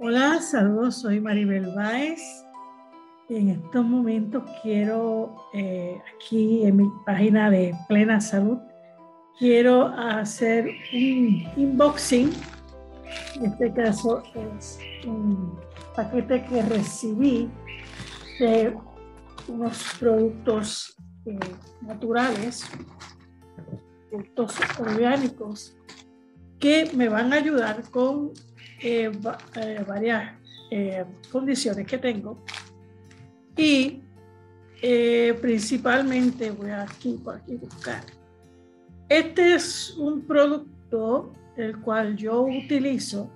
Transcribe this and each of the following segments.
Hola, saludos, soy Maribel Báez. En estos momentos quiero, eh, aquí en mi página de Plena Salud, quiero hacer un unboxing. En este caso es un paquete que recibí de unos productos eh, naturales, productos orgánicos, que me van a ayudar con eh, eh, varias condiciones que tengo. Y principalmente voy aquí por aquí buscar. Este es un producto el cual yo utilizo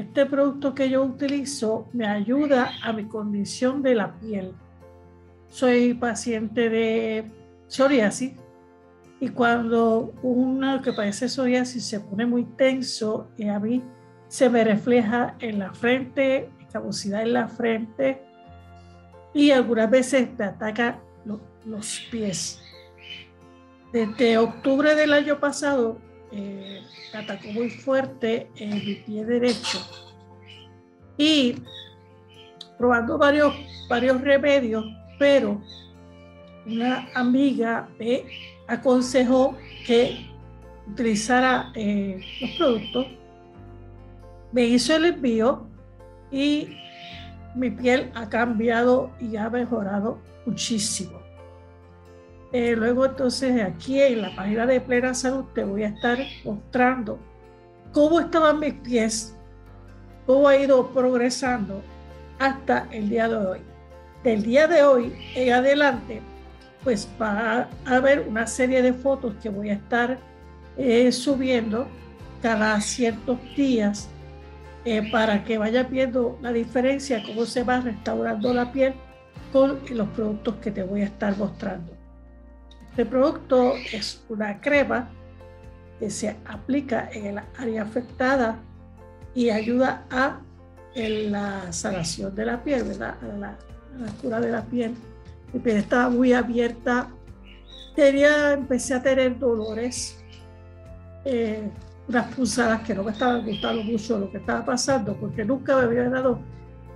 este producto que yo utilizo me ayuda a mi condición de la piel. Soy paciente de psoriasis y cuando uno que padece psoriasis se pone muy tenso y a mí se me refleja en la frente, escabosidad en la frente y algunas veces me ataca los pies. Desde octubre del año pasado eh, me atacó muy fuerte en mi pie derecho. Y probando varios, varios remedios, pero una amiga me aconsejó que utilizara eh, los productos. Me hizo el envío y mi piel ha cambiado y ha mejorado muchísimo. Eh, luego entonces aquí en la página de Plena Salud te voy a estar mostrando cómo estaban mis pies, cómo ha ido progresando hasta el día de hoy. Del día de hoy en adelante, pues va a haber una serie de fotos que voy a estar eh, subiendo cada ciertos días eh, para que vayas viendo la diferencia, cómo se va restaurando la piel con los productos que te voy a estar mostrando. Este producto es una crema que se aplica en el área afectada y ayuda a la sanación de la piel, ¿verdad? A la, cura de la piel. Piel estaba muy abierta. Tenía, empecé a tener dolores, eh, unas punzadas que no me estaban gustando mucho lo que estaba pasando, porque nunca me había dado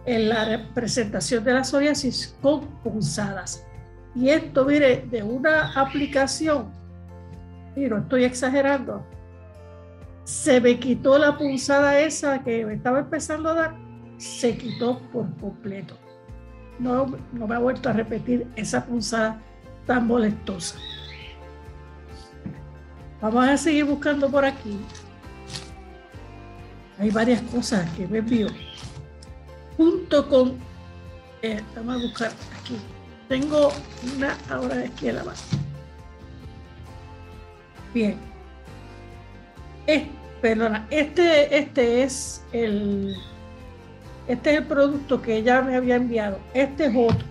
en la representación de la psoriasis con punzadas. Y esto, mire, de una aplicación, y no estoy exagerando, se me quitó la punzada esa que me estaba empezando a dar, se quitó por completo. No, no me ha vuelto a repetir esa punzada tan molestosa. Vamos a seguir buscando por aquí. Hay varias cosas que me envió. Junto con, eh, vamos a buscar aquí, tengo una ahora aquí en la base. Bien. perdona, este, este es el este es el producto que ella me había enviado. Este es otro.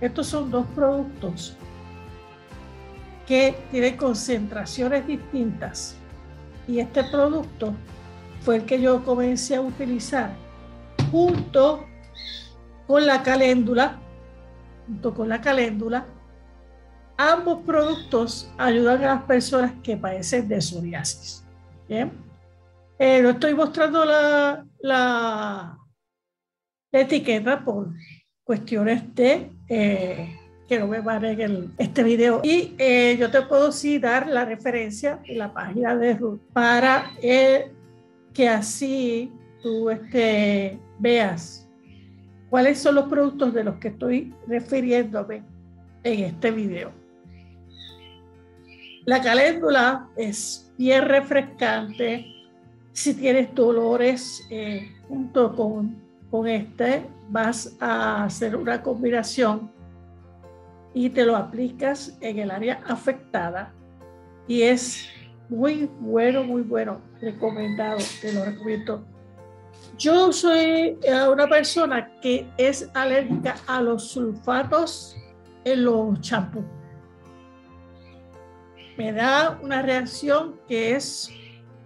Estos son dos productos que tienen concentraciones distintas. Y este producto fue el que yo comencé a utilizar junto con la caléndula junto con la caléndula, ambos productos ayudan a las personas que padecen de psoriasis. Bien. Eh, no estoy mostrando la, la, etiqueta por cuestiones de eh, que no me en este video. Y eh, yo te puedo sí dar la referencia en la página de Ruth para que así tú este, veas cuáles son los productos de los que estoy refiriéndome en este video. La caléndula es bien refrescante. Si tienes dolores eh, junto con, con este, vas a hacer una combinación y te lo aplicas en el área afectada y es muy bueno, muy bueno, recomendado, te lo recomiendo yo soy eh, una persona que es alérgica a los sulfatos en los champús. Me da una reacción que es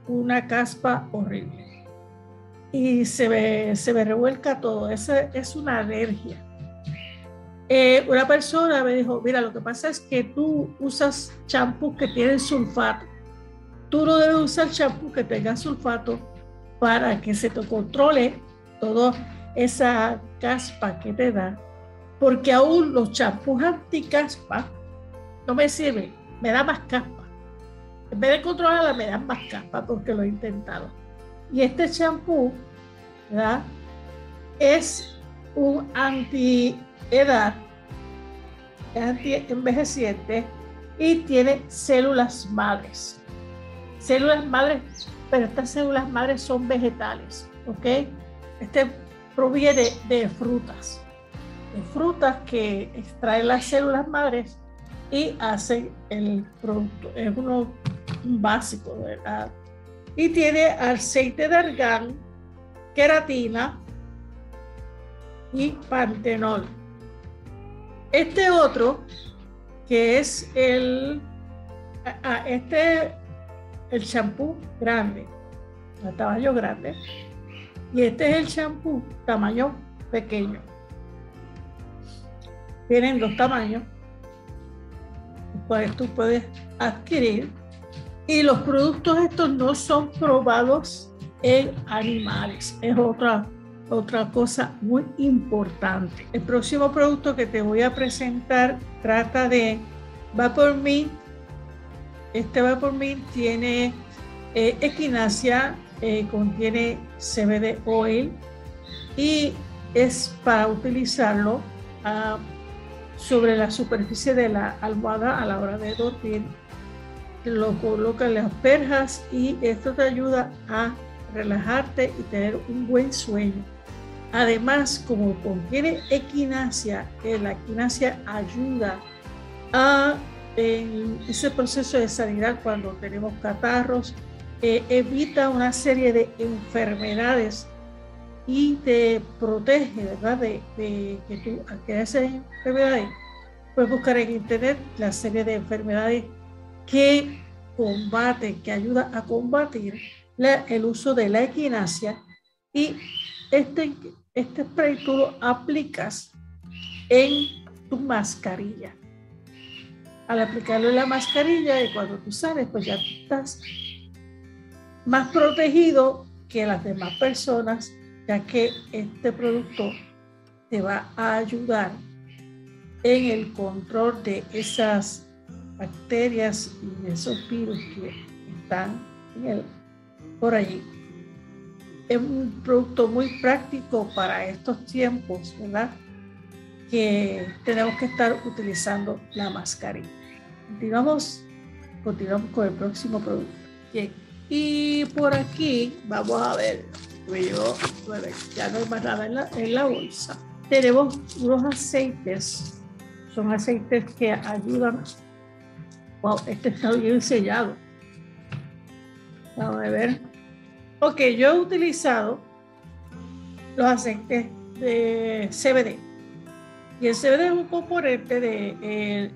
una caspa horrible. Y se me, se me revuelca todo. Esa es una alergia. Eh, una persona me dijo, mira, lo que pasa es que tú usas champú que tienen sulfato. Tú no debes usar champú que tenga sulfato para que se te controle toda esa caspa que te da, porque aún los champús anticaspa no me sirven, me da más caspa. En vez de controlarla, me da más caspa porque lo he intentado. Y este ¿verdad? Es un anti-edad, anti-envejeciente y tiene células madres. Células madres, pero estas células madres son vegetales, ¿ok? Este proviene de frutas, de frutas que extraen las células madres y hacen el producto. Es uno básico, ¿verdad? Y tiene aceite de argán, queratina y pantenol. Este otro, que es el, este, el champú grande, el tamaño grande, y este es el champú tamaño pequeño. Tienen dos tamaños, los cuales tú puedes adquirir. Y los productos estos no son probados en animales. Es otra, otra cosa muy importante. El próximo producto que te voy a presentar trata de Vapor Mint. Este Vapor Mint tiene eh, equinacia, eh, contiene CBD oil y es para utilizarlo ah, sobre la superficie de la almohada a la hora de dormir. Lo coloca en las perjas y esto te ayuda a relajarte y tener un buen sueño. Además, como contiene equinacia, que la equinacia ayuda a en ese proceso de sanidad cuando tenemos catarros, eh, evita una serie de enfermedades y te protege, ¿verdad? De, que tú adquieras esas enfermedades. Puedes buscar en internet la serie de enfermedades que combate, que ayuda a combatir el uso de la equinacia y este, este spray tú lo aplicas en tu mascarilla. Al aplicarlo en la mascarilla y cuando tú sales, pues ya estás más protegido que las demás personas, ya que este producto te va a ayudar en el control de esas bacterias y esos virus que están por allí. Es un producto muy práctico para estos tiempos, ¿verdad? Que tenemos que estar utilizando la mascarilla. Continuamos, continuamos con el próximo producto. Y por aquí, vamos a ver, yo, ya no hay más nada en la, bolsa. Tenemos unos aceites, son aceites que ayudan. Wow, este está bien sellado. Vamos a ver. Ok, yo he utilizado los aceites de CBD. Y el CBD es un componente de el,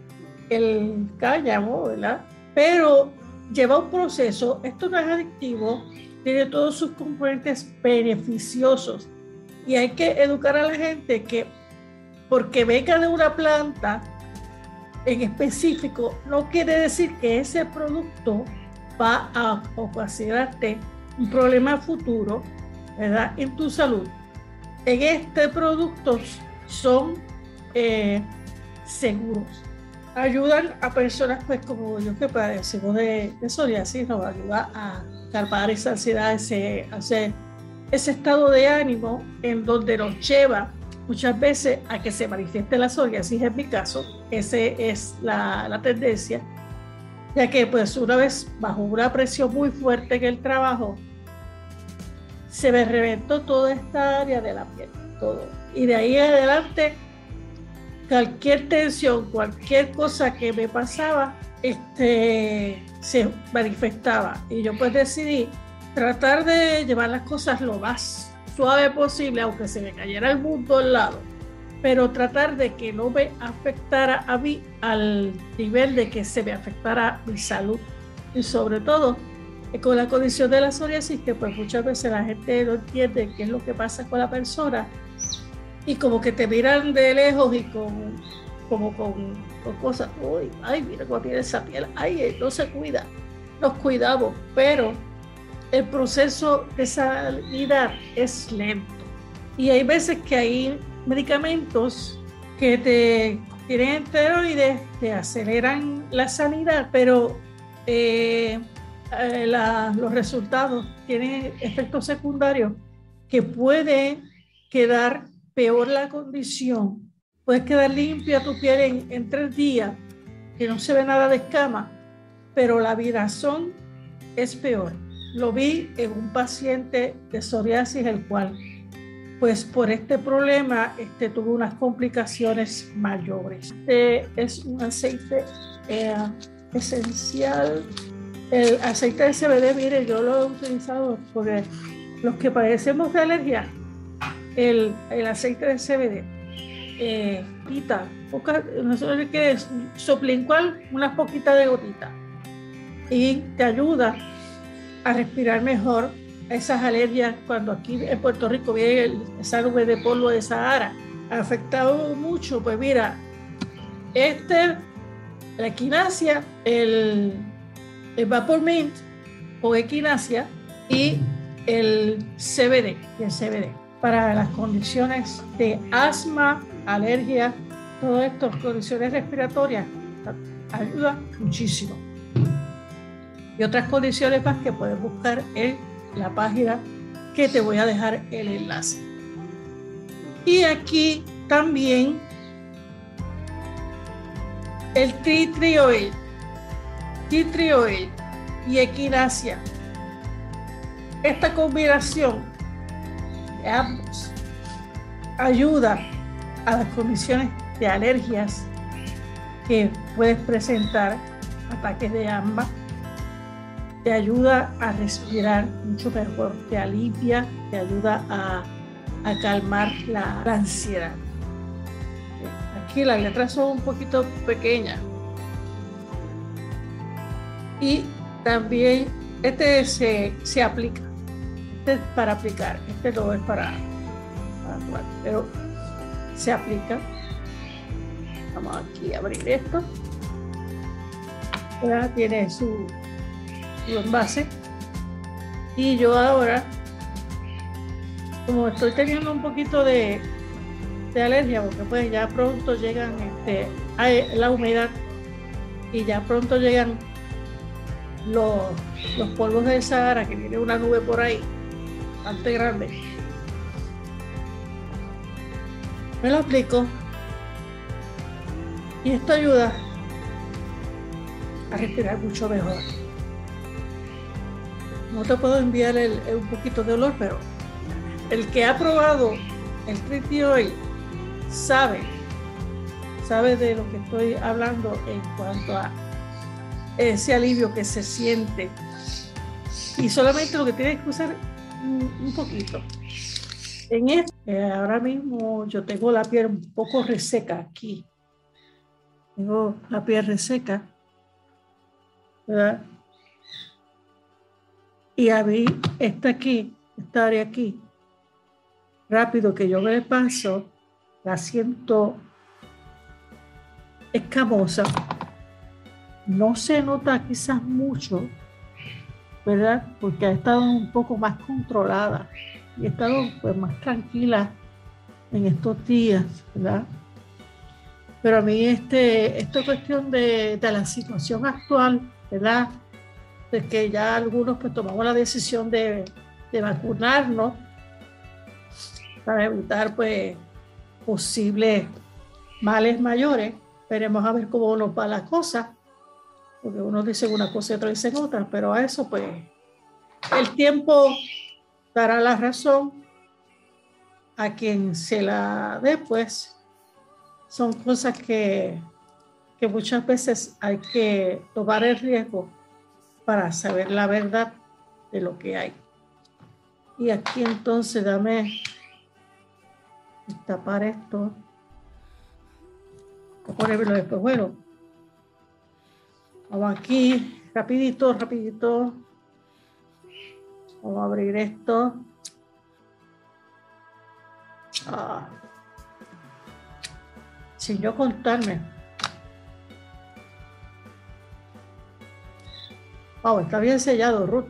el cáñamo, ¿verdad? Pero lleva un proceso, esto no es adictivo, tiene todos sus componentes beneficiosos y hay que educar a la gente que porque venga de una planta en específico, no quiere decir que ese producto va a ocasionarte un problema futuro, ¿verdad? En tu salud. En este producto son eh, seguros ayudan a personas pues como yo que padecemos de, de psoriasis, nos ayuda a calmar esa ansiedad, ese, ese estado de ánimo en donde nos lleva muchas veces a que se manifieste la psoriasis en mi caso, esa es la, tendencia, ya que pues una vez bajo una presión muy fuerte en el trabajo, se me reventó toda esta área de la piel, todo. Y de ahí adelante cualquier tensión, cualquier cosa que me pasaba, este, se manifestaba. Y yo pues decidí tratar de llevar las cosas lo más suave posible, aunque se me cayera el mundo al lado, pero tratar de que no me afectara a mí al nivel de que se me afectara mi salud. Y sobre todo, eh, con la condición de la psoriasis, que pues muchas veces la gente no entiende qué es lo que pasa con la persona y como que te miran de lejos y con como con, cosas, uy, ay, mira cómo tiene esa piel, ay, no se cuida. Nos cuidamos, pero el proceso de sanidad es lento. Y hay veces que hay medicamentos que te tienen esteroides, te aceleran la sanidad, pero eh, eh, los resultados tienen efectos secundarios que puede quedar peor la condición. Puedes quedar limpia tu piel en, en tres días, que no se ve nada de escama, pero la virazón es peor. Lo vi en un paciente de psoriasis, el cual, pues por este problema, este, tuvo unas complicaciones mayores. Este es un aceite eh, esencial. El aceite de CBD, mire, yo lo he utilizado porque los que padecemos de alergia, el, aceite de CBD, eh, quita, poca, no sé qué es, soplincual, unas poquitas de gotita y te ayuda a respirar mejor esas alergias cuando aquí en Puerto Rico viene esa nube de polvo de Sahara. Ha afectado mucho, pues mira, este, la equinacia, el, el Vapor Mint o equinacia y el CBD, y el CBD para las condiciones de asma, alergia, todas estas condiciones respiratorias, ayuda muchísimo y otras condiciones más que puedes buscar en la página que te voy a dejar el enlace. Y aquí también el tritrioil, tritrioil y equinacia. Esta combinación de ambos ayuda a las condiciones de alergias que puedes presentar, ataques de ambas te ayuda a respirar mucho mejor, te alivia, te ayuda a, calmar la, ansiedad. Aquí las letras son un poquito pequeñas. Y también este se, aplica. Este es para aplicar, este no es para, para pero se aplica. Vamos aquí a abrir esto. Ya tiene su, los envases. Y yo ahora, como estoy teniendo un poquito de, de alergia, porque pues ya pronto llegan este, la humedad y ya pronto llegan los, los polvos del Sahara, que tiene una nube por ahí, bastante grande. Me lo aplico y esto ayuda a respirar mucho mejor. No te puedo enviar el, un poquito de olor, pero el que ha probado el Triti hoy sabe, sabe de lo que estoy hablando en cuanto a ese alivio que se siente. Y solamente lo que tienes que usar un, poquito. En esto, eh, ahora mismo yo tengo la piel un poco reseca aquí. Tengo la piel reseca. ¿verdad? Y a mí está aquí, esta área aquí, rápido que yo me paso, la siento escamosa. No se nota quizás mucho, ¿verdad? Porque ha estado un poco más controlada y he estado pues más tranquila en estos días, ¿verdad? Pero a mí este, esta cuestión de, de la situación actual, ¿verdad? De que ya algunos pues tomamos la decisión de, vacunarnos para evitar pues posibles males mayores. Veremos a ver cómo nos va la cosa, porque unos dicen una cosa y otros dicen otra, pero a eso pues el tiempo dará la razón a quien se la dé, pues son cosas que, que muchas veces hay que tomar el riesgo para saber la verdad de lo que hay. Y aquí entonces dame tapar esto. Ponerlo después. Bueno, vamos aquí, rapidito, rapidito. Vamos a abrir esto. Ah. Sin yo contarme. Wow, está bien sellado, Ruth.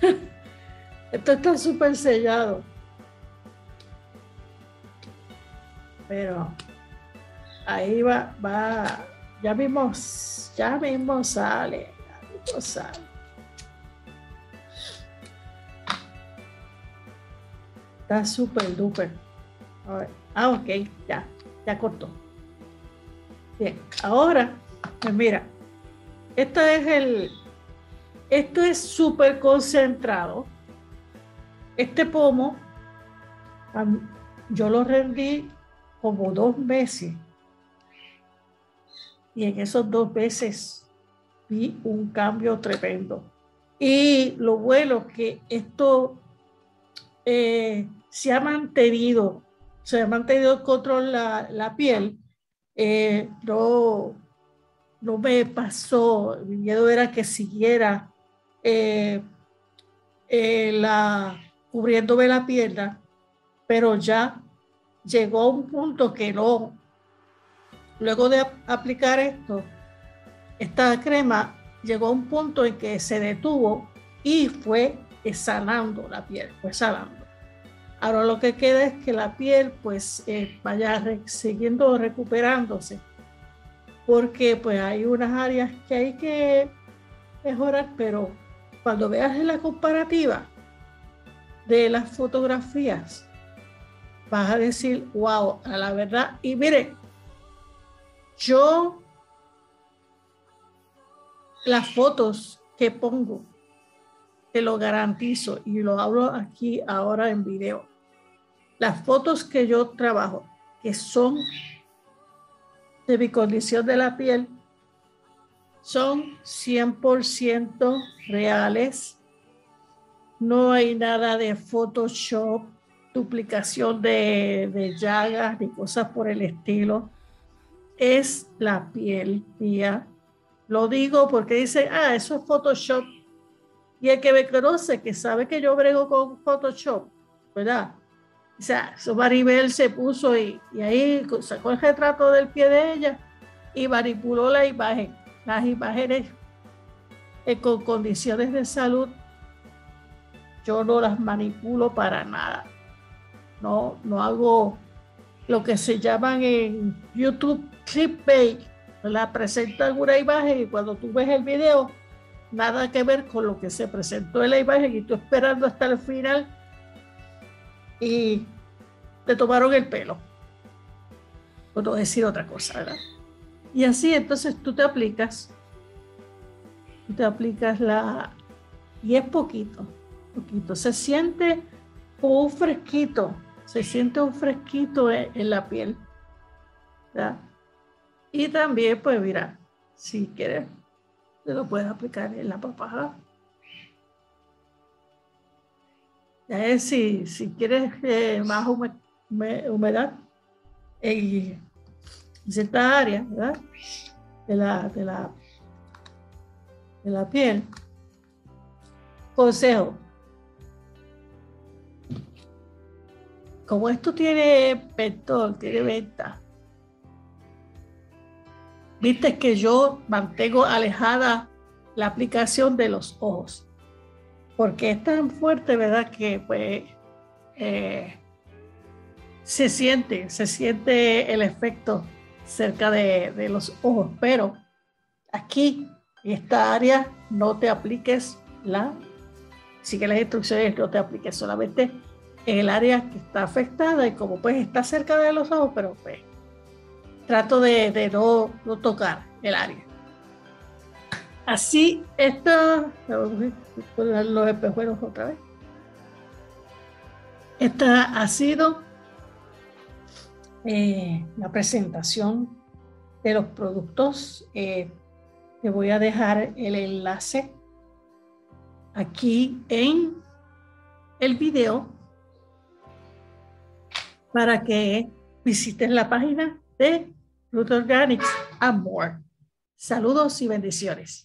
Esto está súper sellado. Pero ahí va, va, ya vimos, ya mismo sale, ya mismo sale. Está súper duper. Ah, ok, ya, ya cortó. Bien, ahora, pues mira, esto es el, esto es súper concentrado. Este pomo, yo lo rendí como dos meses. Y en esos dos meses vi un cambio tremendo. Y lo bueno que esto eh, se ha mantenido, se ha mantenido el control la, la piel. Eh, no me pasó, mi miedo era que siguiera eh, la, cubriéndome la pierna, pero ya llegó a un punto que no, luego de aplicar esto, esta crema llegó a un punto en que se detuvo y fue sanando la piel, fue sanando. Ahora lo que queda es que la piel pues eh, vaya siguiendo recuperándose, porque pues hay unas áreas que hay que mejorar, pero cuando veas la comparativa de las fotografías, vas a decir, wow, a la verdad. Y mire, yo las fotos que pongo, te lo garantizo y lo hablo aquí ahora en video. Las fotos que yo trabajo, que son de mi condición de la piel, son 100% reales. No hay nada de Photoshop, duplicación de, de llagas ni cosas por el estilo. Es la piel mía. Lo digo porque dice, ah, eso es Photoshop. Y el que me conoce, que sabe que yo brego con Photoshop, ¿verdad? O sea, su Maribel se puso y, y, ahí sacó el retrato del pie de ella y manipuló la imagen. Las imágenes eh, con condiciones de salud, yo no las manipulo para nada no, no hago lo que se llaman en YouTube clickbait, la presentan una imagen y cuando tú ves el video, nada que ver con lo que se presentó en la imagen y tú esperando hasta el final y te tomaron el pelo. Por no decir otra cosa, ¿verdad? Y así entonces tú te aplicas, tú te aplicas la... Y es poquito, poquito. Se siente un fresquito, se siente un fresquito en, la piel. Y también, pues mira, si quieres, te lo puedes aplicar en la papada. Es si, si quieres eh, más humedad en cierta área. De la, de la, de la piel. Consejo, como esto tiene pentol, tiene venta, viste que yo mantengo alejada la aplicación de los ojos, porque es tan fuerte, ¿verdad? Que pues eh, se siente, se siente el efecto cerca de, de los ojos, pero aquí, en esta área, no te apliques la, sigue las instrucciones, no te apliques solamente en el área que está afectada y como pues está cerca de los ojos, pero pues trato de, no, no, tocar el área. Así, esto, los espejuelos otra vez. Esta ha sido eh, la presentación de los productos. Eh, te voy a dejar el enlace aquí en el video para que visiten la página de Root Organics and More. Saludos y bendiciones.